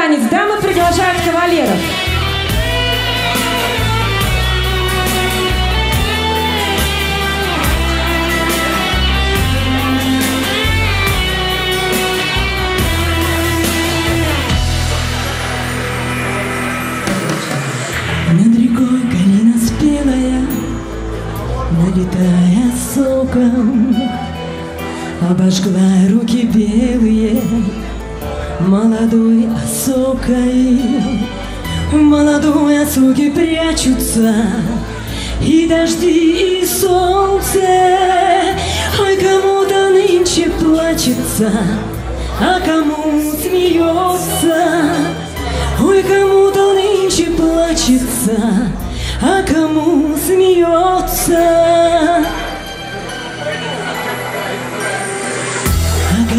танец. Дамы приглашают кавалеров. Над рекой калина спелая, налетая соком, Обожгла руки белые молодой осокой. Молодой осоки прячутся и дожди, и солнце. Ой, кому-то нынче плачется, а кому смеется. Ой, кому-то нынче плачется, а кому смеется. А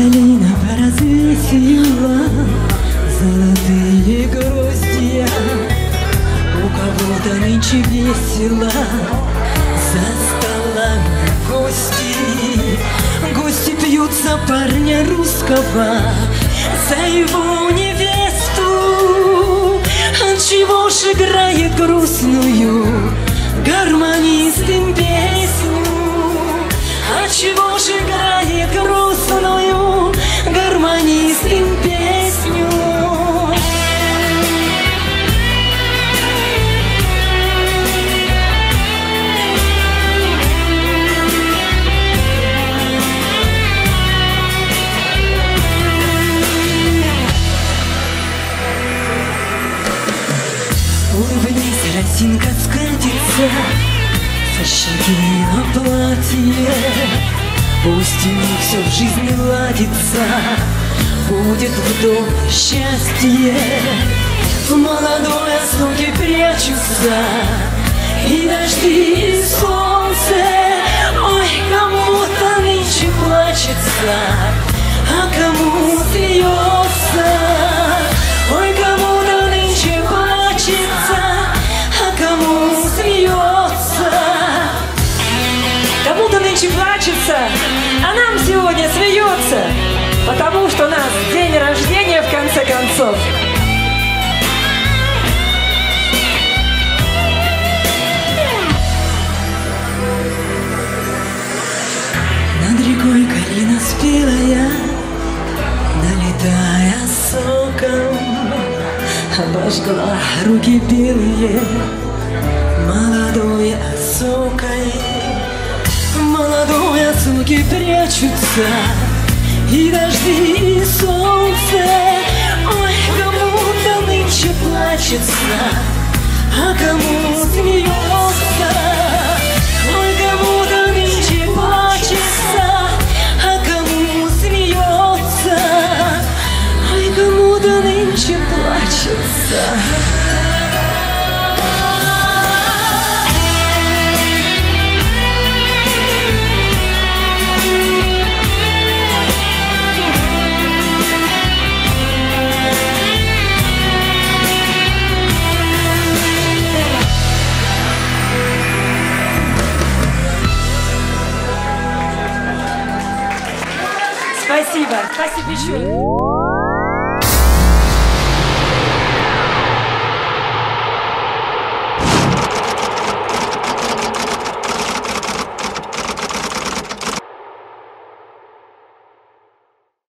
кого-то нынче весело за столами гости. Гости пьют за парня русского, за его невесту. Отчего ж играет грустную гармонист им песню? Отчего ж играет грустную Росинка скатится. Со щеки на платье. Пусть у них все в жизни ладится. Будет в доме счастье. В молодой осоке прячутся. И дожди, и солнце. Ой, кому-то нынче плачется А кому смеется плачется, а нам сегодня смеется. Потому что у нас день рождения в конце концов. Над рекой калина спелая, налетая соком, обожгла руки белые Осоки прячутся и дожди, и солнце. Ой, кому-то нынче плачется, а кому смеется. Ой, кому-то нынче плачется, а кому смеется. Ой, кому-то нынче плачется. Vai, faz esse bicho.